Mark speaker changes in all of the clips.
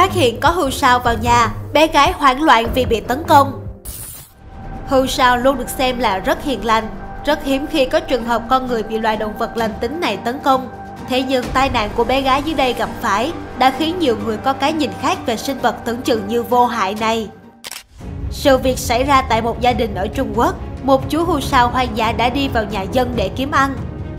Speaker 1: Phát hiện có hưu sao vào nhà, bé gái hoảng loạn vì bị tấn công. Hưu sao luôn được xem là rất hiền lành, rất hiếm khi có trường hợp con người bị loài động vật lành tính này tấn công. Thế nhưng tai nạn của bé gái dưới đây gặp phải đã khiến nhiều người có cái nhìn khác về sinh vật tưởng chừng như vô hại này. Sự việc xảy ra tại một gia đình ở Trung Quốc. Một chú hưu sao hoang dã đã đi vào nhà dân để kiếm ăn.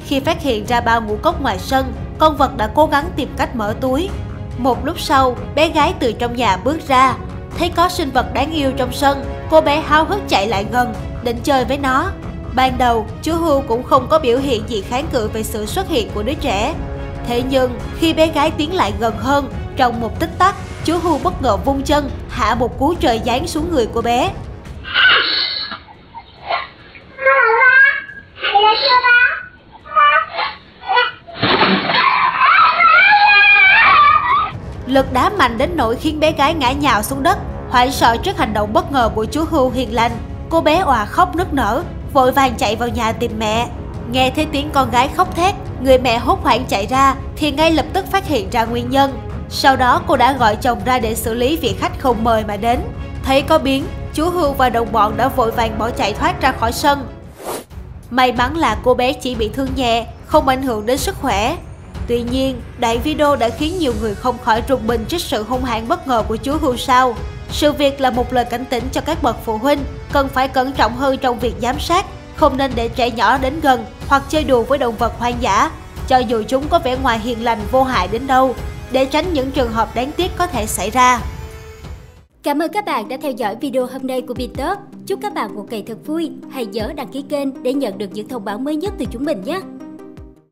Speaker 1: Khi phát hiện ra bao ngũ cốc ngoài sân, con vật đã cố gắng tìm cách mở túi. Một lúc sau, bé gái từ trong nhà bước ra. Thấy có sinh vật đáng yêu trong sân, cô bé háo hức chạy lại gần, định chơi với nó. Ban đầu, chú Hưu cũng không có biểu hiện gì kháng cự về sự xuất hiện của đứa trẻ. Thế nhưng, khi bé gái tiến lại gần hơn, trong một tích tắc, chú Hưu bất ngờ vung chân, hạ một cú trời giáng xuống người của bé. Lực đá mạnh đến nỗi khiến bé gái ngã nhào xuống đất, hoảng sợ trước hành động bất ngờ của chú Hưu hiền lành. Cô bé òa khóc nức nở, vội vàng chạy vào nhà tìm mẹ. Nghe thấy tiếng con gái khóc thét, người mẹ hốt hoảng chạy ra thì ngay lập tức phát hiện ra nguyên nhân. Sau đó cô đã gọi chồng ra để xử lý vị khách không mời mà đến. Thấy có biến, chú Hưu và đồng bọn đã vội vàng bỏ chạy thoát ra khỏi sân. May mắn là cô bé chỉ bị thương nhẹ, không ảnh hưởng đến sức khỏe. Tuy nhiên, đoạn video đã khiến nhiều người không khỏi rùng mình trước sự hung hãn bất ngờ của chú Hưu sao. Sự việc là một lời cảnh tỉnh cho các bậc phụ huynh cần phải cẩn trọng hơn trong việc giám sát, không nên để trẻ nhỏ đến gần hoặc chơi đùa với động vật hoang dã, cho dù chúng có vẻ ngoài hiền lành vô hại đến đâu, để tránh những trường hợp đáng tiếc có thể xảy ra.
Speaker 2: Cảm ơn các bạn đã theo dõi video hôm nay của Vtop. Chúc các bạn một ngày thật vui. Hãy nhớ đăng ký kênh để nhận được những thông báo mới nhất từ chúng mình nhé.